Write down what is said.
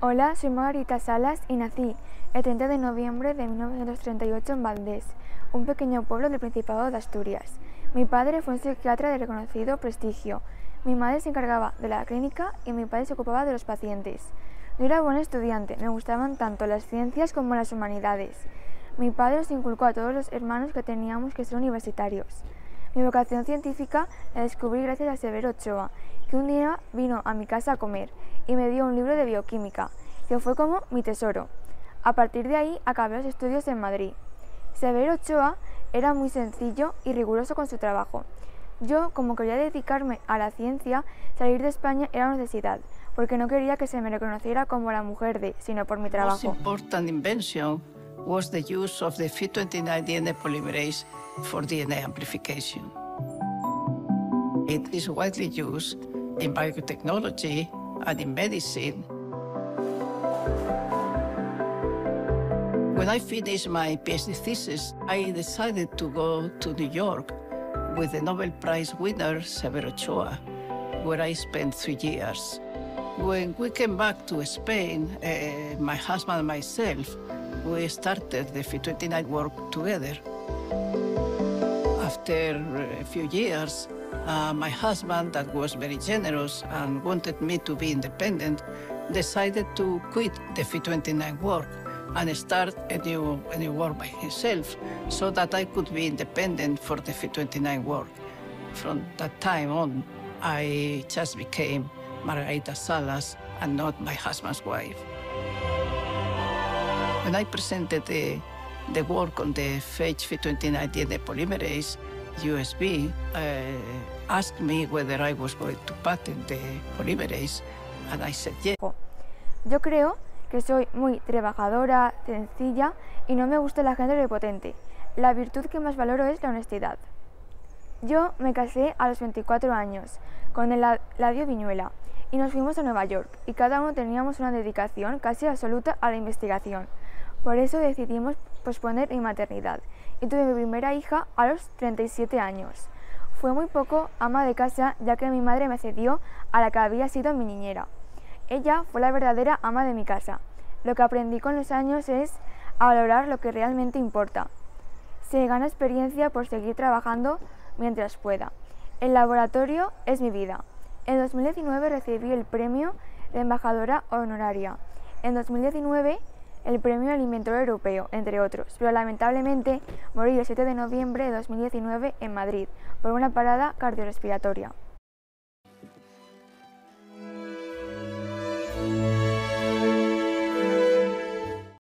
Hola, soy Margarita Salas y nací el 30 de noviembre de 1938 en Valdés, un pequeño pueblo del Principado de Asturias. Mi padre fue un psiquiatra de reconocido prestigio. Mi madre se encargaba de la clínica y mi padre se ocupaba de los pacientes. Yo era buen estudiante, me gustaban tanto las ciencias como las humanidades. Mi padre nos inculcó a todos los hermanos que teníamos que ser universitarios. Mi vocación científica la descubrí gracias a Severo Ochoa, que un día vino a mi casa a comer y me dio un libro de bioquímica, que fue como mi tesoro. A partir de ahí acabé los estudios en Madrid. Severo Ochoa era muy sencillo y riguroso con su trabajo. Yo, como quería dedicarme a la ciencia, salir de España era una necesidad, porque no quería que se me reconociera como la mujer de, sino por mi trabajo. invention was the use of the Phi29 DNA polymerase for DNA amplification. It is widely used in biotechnology and in medicine. When I finished my PhD thesis, I decided to go to New York with the Nobel Prize winner Severo Ochoa, where I spent three years. When we came back to Spain, uh, my husband and myself, we started the Phi29 work together. After a few years, uh, my husband, that was very generous and wanted me to be independent, decided to quit the Phi29 work and start a new, a new work by himself so that I could be independent for the Phi29 work. From that time on, I just became Margarita Salas and not my husband's wife. When I presented the, the work on the phage Phi29 DNA polymerase, USB, uh, asked me whether I was going to patent the polymerase, and I said yes. Yo creo que soy muy trabajadora, sencilla y no me gusta la gente prepotente. La virtud que más valoro es la honestidad. Yo me casé a los 24 años con el Ladio Viñuela y nos fuimos a Nueva York y cada uno teníamos una dedicación casi absoluta a la investigación. Por eso decidimos posponer mi maternidad y tuve mi primera hija a los 37 años. Fue muy poco ama de casa ya que mi madre me cedió a la que había sido mi niñera. Ella fue la verdadera ama de mi casa. Lo que aprendí con los años es a valorar lo que realmente importa. Se gana experiencia por seguir trabajando mientras pueda. El laboratorio es mi vida. En 2019 recibí el premio de embajadora honoraria. En 2019 el premio Alimentor Europeo, entre otros, pero lamentablemente morí el 7 de noviembre de 2019 en Madrid por una parada cardiorrespiratoria.